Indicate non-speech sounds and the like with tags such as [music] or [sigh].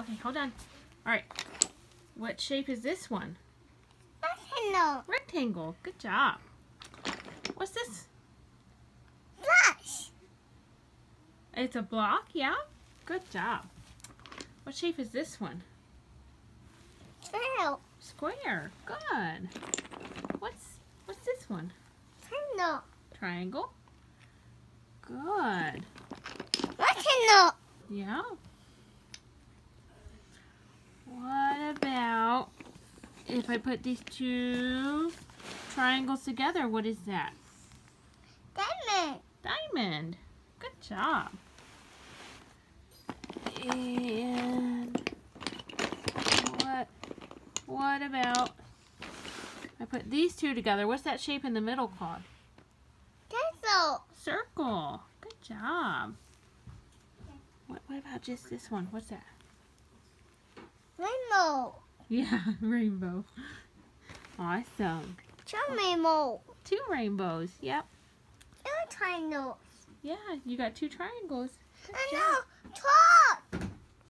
Okay, hold on. All right. What shape is this one? Rectangle. Rectangle. Good job. What's this? Flash. It's a block, yeah? Good job. What shape is this one? Trail. Square. Good. What's what's this one? Triangle. Triangle. Good. Rectangle. Yeah. What about if I put these two triangles together, what is that? Diamond. Diamond. Good job. And what what about I put these two together. What's that shape in the middle called? Pencil. Circle. Good job. What, what about just this one? What's that? Rainbow. Yeah, [laughs] rainbow. Awesome. Two rainbow. Two rainbows. Yep. Two triangles. Yeah, you got two triangles. Now, tall.